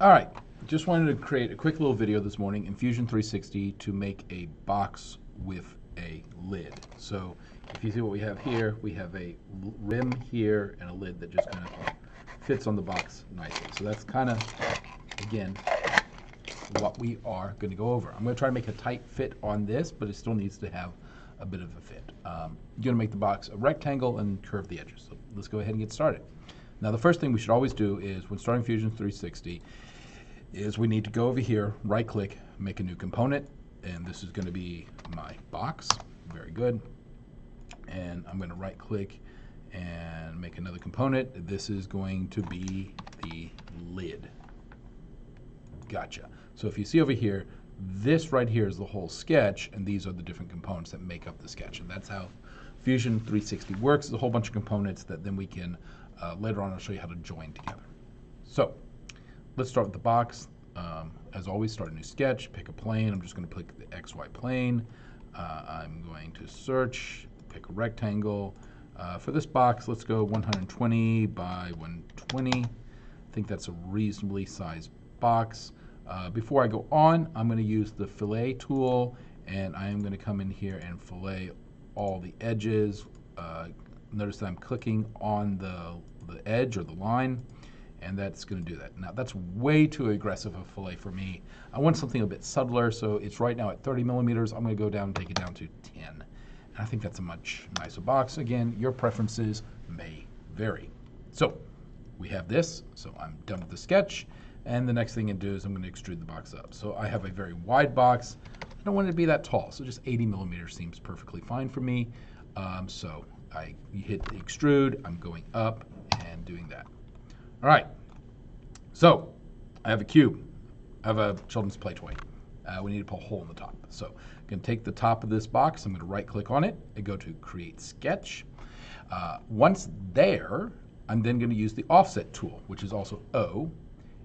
All right, just wanted to create a quick little video this morning in Fusion 360 to make a box with a lid. So if you see what we have here, we have a rim here and a lid that just kind of fits on the box nicely. So that's kind of, again, what we are going to go over. I'm going to try to make a tight fit on this, but it still needs to have a bit of a fit. Um, you're going to make the box a rectangle and curve the edges. So let's go ahead and get started. Now the first thing we should always do is when starting Fusion 360 is we need to go over here, right click, make a new component, and this is going to be my box. Very good. And I'm going to right click and make another component. This is going to be the lid. Gotcha. So if you see over here, this right here is the whole sketch, and these are the different components that make up the sketch. And that's how Fusion 360 works. It's a whole bunch of components that then we can, uh, later on, I'll show you how to join together. So let's start with the box. Um, as always, start a new sketch, pick a plane. I'm just going to pick the XY plane. Uh, I'm going to search, pick a rectangle. Uh, for this box, let's go 120 by 120. I think that's a reasonably sized box. Uh, before I go on, I'm going to use the fillet tool and I am going to come in here and fillet all the edges. Uh, notice that I'm clicking on the, the edge or the line and that's going to do that. Now that's way too aggressive a fillet for me. I want something a bit subtler, so it's right now at 30 millimeters. I'm going to go down and take it down to 10. And I think that's a much nicer box. Again, your preferences may vary. So we have this, so I'm done with the sketch. And the next thing to do is I'm going to extrude the box up. So I have a very wide box. I don't want it to be that tall, so just 80 millimeters seems perfectly fine for me. Um, so I hit extrude, I'm going up and doing that. All right, so I have a cube. I have a children's play toy. Uh, we need to put a hole in the top. So I'm going to take the top of this box, I'm going to right click on it and go to create sketch. Uh, once there, I'm then going to use the offset tool, which is also O,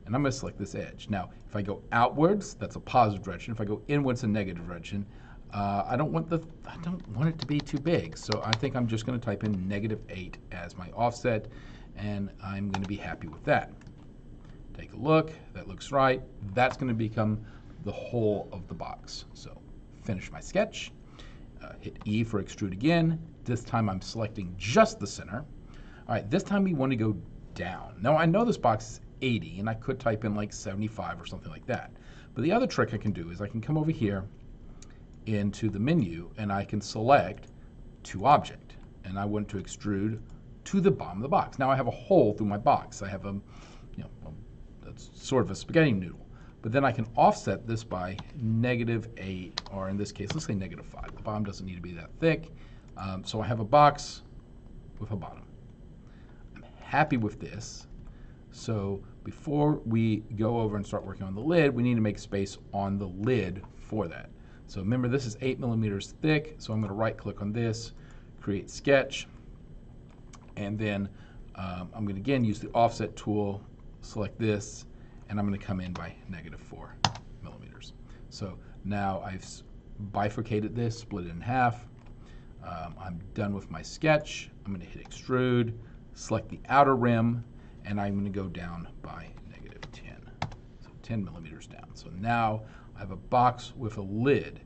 and I'm going to select this edge. Now, if I go outwards, that's a positive direction. If I go inwards, a negative direction. Uh, I don't want the I don't want it to be too big, so I think I'm just going to type in negative eight as my offset, and I'm going to be happy with that. Take a look. That looks right. That's going to become the hole of the box. So finish my sketch. Uh, hit E for extrude again. This time I'm selecting just the center. All right, this time we want to go down. Now I know this box is 80 and I could type in like 75 or something like that. But the other trick I can do is I can come over here into the menu and I can select to object and I want to extrude to the bottom of the box. Now I have a hole through my box. I have a, you know, that's sort of a spaghetti noodle. But then I can offset this by negative 8, or in this case, let's say negative 5. The bottom doesn't need to be that thick. Um, so I have a box with a bottom. I'm happy with this. So before we go over and start working on the lid, we need to make space on the lid for that. So remember, this is 8 millimeters thick, so I'm going to right click on this, create sketch, and then um, I'm going to again use the offset tool, select this, and I'm going to come in by negative 4 millimeters. So now I've bifurcated this, split it in half. Um, I'm done with my sketch. I'm going to hit extrude, select the outer rim, and I'm going to go down by negative 10. So 10 millimeters down. So now I have a box with a lid.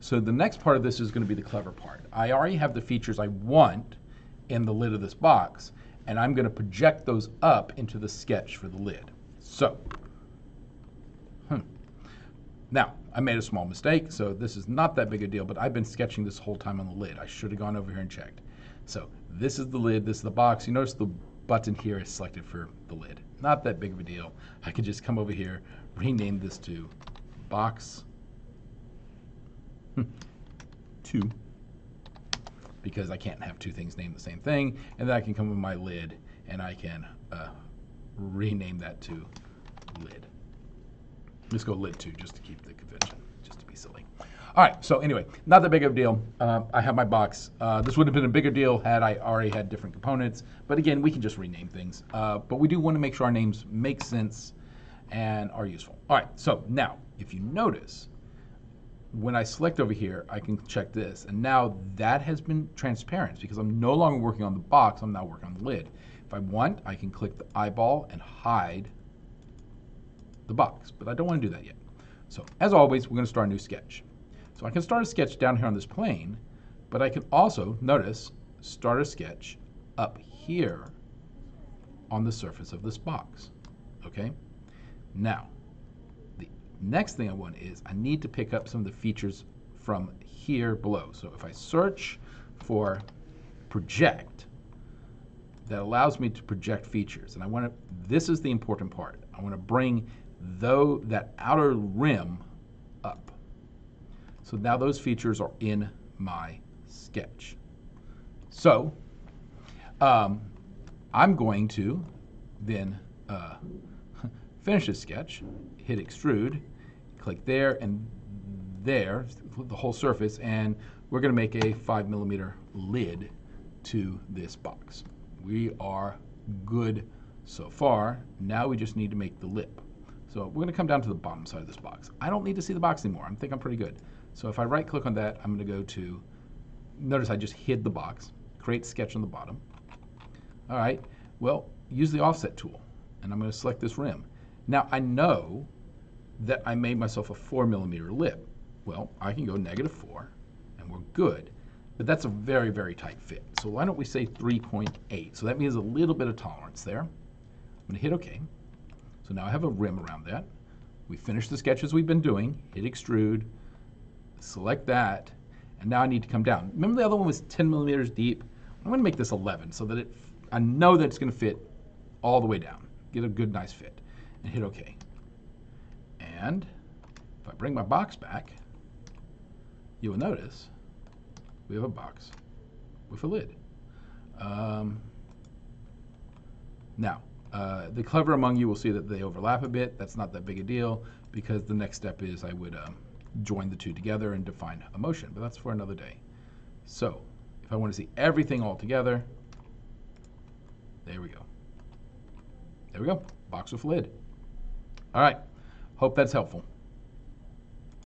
So the next part of this is going to be the clever part. I already have the features I want in the lid of this box, and I'm going to project those up into the sketch for the lid. So, hmm. Now, I made a small mistake, so this is not that big a deal, but I've been sketching this whole time on the lid. I should have gone over here and checked. So this is the lid, this is the box. You notice the button here is selected for the lid. Not that big of a deal. I could just come over here, rename this to box two, because I can't have two things named the same thing, and then I can come with my lid and I can uh, rename that to lid. Let's go lid 2 just to keep the convention, just to be silly. All right, so anyway, not that big of a deal. Uh, I have my box. Uh, this would have been a bigger deal had I already had different components, but again, we can just rename things. Uh, but we do want to make sure our names make sense and are useful. All right, so now, if you notice, when I select over here, I can check this, and now that has been transparent because I'm no longer working on the box, I'm now working on the lid. If I want, I can click the eyeball and hide the box, but I don't want to do that yet. So as always, we're going to start a new sketch. So I can start a sketch down here on this plane, but I can also, notice, start a sketch up here on the surface of this box. Okay? Now, next thing I want is I need to pick up some of the features from here below. So if I search for project, that allows me to project features. And I want to, this is the important part. I want to bring though that outer rim up. So now those features are in my sketch. So um, I'm going to then uh, finish this sketch, hit extrude, click there and there, the whole surface, and we're going to make a five millimeter lid to this box. We are good so far. Now we just need to make the lip. So we're going to come down to the bottom side of this box. I don't need to see the box anymore. I think I'm pretty good. So if I right click on that, I'm going to go to, notice I just hid the box, create sketch on the bottom. All right, well, use the offset tool, and I'm going to select this rim. Now I know that I made myself a four millimeter lip. Well, I can go negative four, and we're good. But that's a very, very tight fit. So why don't we say 3.8? So that means a little bit of tolerance there. I'm going to hit OK. So now I have a rim around that. We finished the sketches we've been doing, hit extrude, select that, and now I need to come down. Remember the other one was 10 millimeters deep? I'm to make this 11 so that it, I know that it's going to fit all the way down. Get a good, nice fit. And hit OK. And if I bring my box back, you will notice we have a box with a lid. Um, now, uh, the clever among you will see that they overlap a bit. That's not that big a deal because the next step is I would um, join the two together and define a motion, but that's for another day. So if I want to see everything all together, there we go. There we go, box with lid. All right, hope that's helpful.